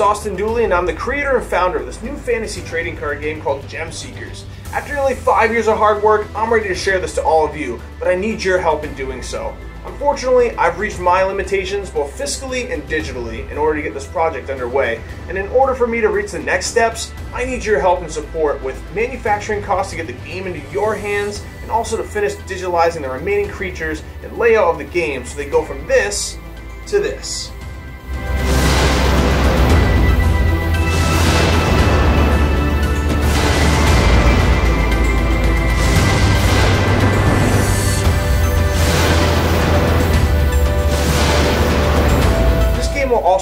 Ryan. I'm the creator and founder of this new fantasy trading card game called Gem Seekers. After nearly five years of hard work, I'm ready to share this to all of you, but I need your help in doing so. Unfortunately, I've reached my limitations both fiscally and digitally in order to get this project underway, and in order for me to reach the next steps, I need your help and support with manufacturing costs to get the game into your hands, and also to finish digitalizing the remaining creatures and layout of the game so they go from this to this.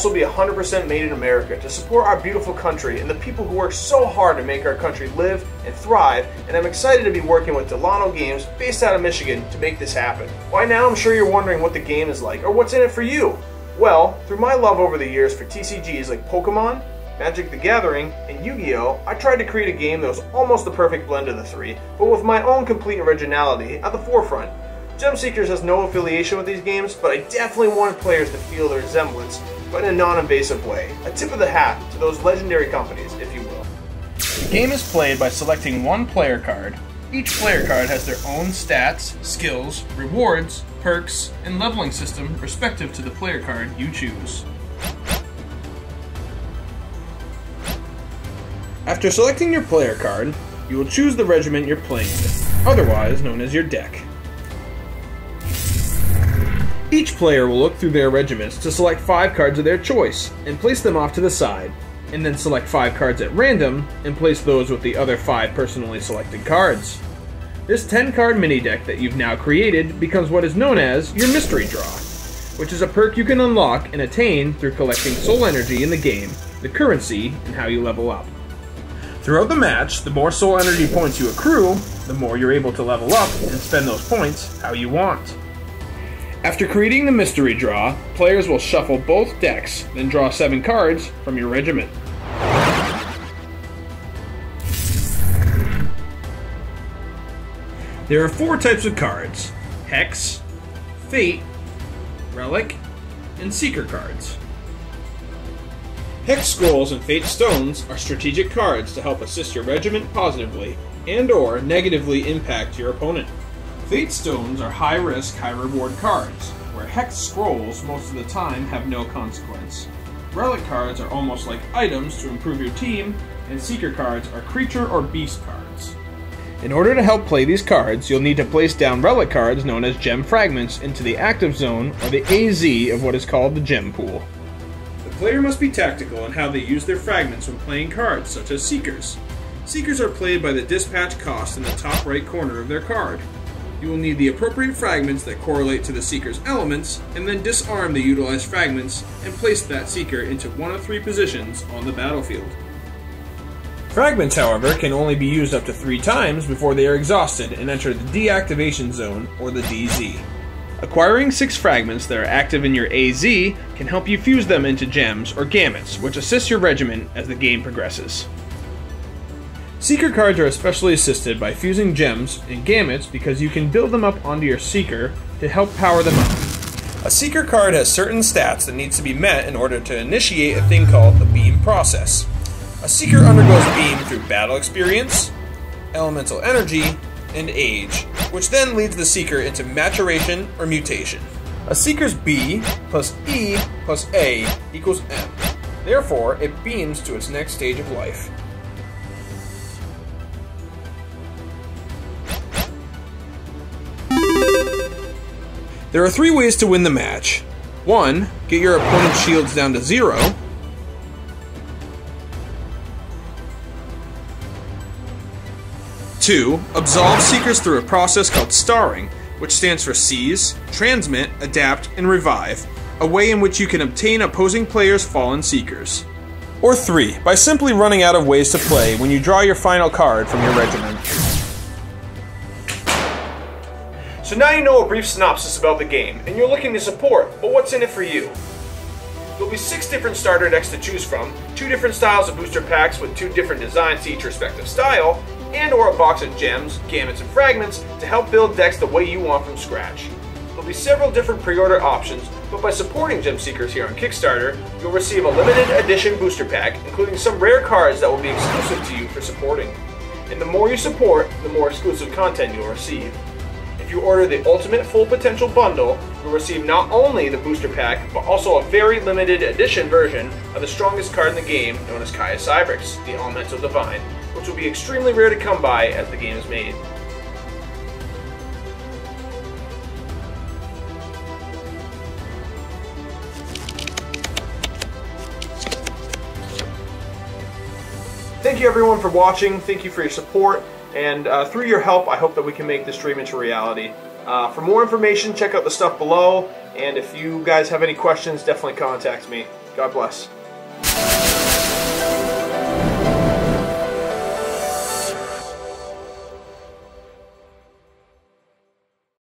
Also be 100% made in America to support our beautiful country and the people who work so hard to make our country live and thrive, and I'm excited to be working with Delano Games based out of Michigan to make this happen. Why now I'm sure you're wondering what the game is like or what's in it for you. Well, through my love over the years for TCGs like Pokemon, Magic the Gathering, and Yu-Gi-Oh! I tried to create a game that was almost the perfect blend of the three, but with my own complete originality at the forefront. Gem Seekers has no affiliation with these games, but I definitely wanted players to feel the resemblance but in a non-invasive way. A tip of the hat to those legendary companies, if you will. The game is played by selecting one player card. Each player card has their own stats, skills, rewards, perks, and leveling system respective to the player card you choose. After selecting your player card, you will choose the regiment you're playing with, otherwise known as your deck. Each player will look through their regiments to select five cards of their choice and place them off to the side, and then select five cards at random and place those with the other five personally selected cards. This 10 card mini deck that you've now created becomes what is known as your Mystery Draw, which is a perk you can unlock and attain through collecting soul energy in the game, the currency, and how you level up. Throughout the match, the more soul energy points you accrue, the more you're able to level up and spend those points how you want. After creating the mystery draw, players will shuffle both decks, then draw seven cards from your regiment. There are four types of cards Hex, Fate, Relic, and Seeker cards. Hex Scrolls and Fate Stones are strategic cards to help assist your regiment positively and or negatively impact your opponent. Fate Stones are high risk, high reward cards, where Hex Scrolls most of the time have no consequence. Relic cards are almost like items to improve your team, and Seeker cards are creature or beast cards. In order to help play these cards, you'll need to place down relic cards known as gem fragments into the active zone or the AZ of what is called the gem pool. The player must be tactical in how they use their fragments when playing cards, such as Seekers. Seekers are played by the dispatch cost in the top right corner of their card. You will need the appropriate fragments that correlate to the Seeker's elements, and then disarm the utilized fragments and place that Seeker into one of three positions on the battlefield. Fragments, however, can only be used up to three times before they are exhausted and enter the deactivation zone, or the DZ. Acquiring six fragments that are active in your AZ can help you fuse them into gems or gamuts, which assist your regiment as the game progresses. Seeker cards are especially assisted by fusing gems and gamuts because you can build them up onto your Seeker to help power them up. A Seeker card has certain stats that needs to be met in order to initiate a thing called the Beam process. A Seeker undergoes Beam through battle experience, elemental energy, and age, which then leads the Seeker into maturation or mutation. A Seeker's B plus E plus A equals M. Therefore, it beams to its next stage of life. There are three ways to win the match. One, get your opponent's shields down to zero. Two, absolve seekers through a process called starring, which stands for seize, transmit, adapt, and revive, a way in which you can obtain opposing players' fallen seekers. Or three, by simply running out of ways to play when you draw your final card from your regiment. So now you know a brief synopsis about the game, and you're looking to support, but what's in it for you? There'll be six different starter decks to choose from, two different styles of booster packs with two different designs to each respective style, and or a box of gems, gamuts, and fragments to help build decks the way you want from scratch. There'll be several different pre-order options, but by supporting Gem Seekers here on Kickstarter, you'll receive a limited edition booster pack, including some rare cards that will be exclusive to you for supporting. And the more you support, the more exclusive content you'll receive. If you order the Ultimate Full Potential Bundle, you'll receive not only the booster pack, but also a very limited edition version of the strongest card in the game, known as Kaya Cybrix, the Elemental Divine, which will be extremely rare to come by as the game is made. Thank you everyone for watching. Thank you for your support. And uh, through your help, I hope that we can make this dream into reality. Uh, for more information, check out the stuff below. And if you guys have any questions, definitely contact me. God bless.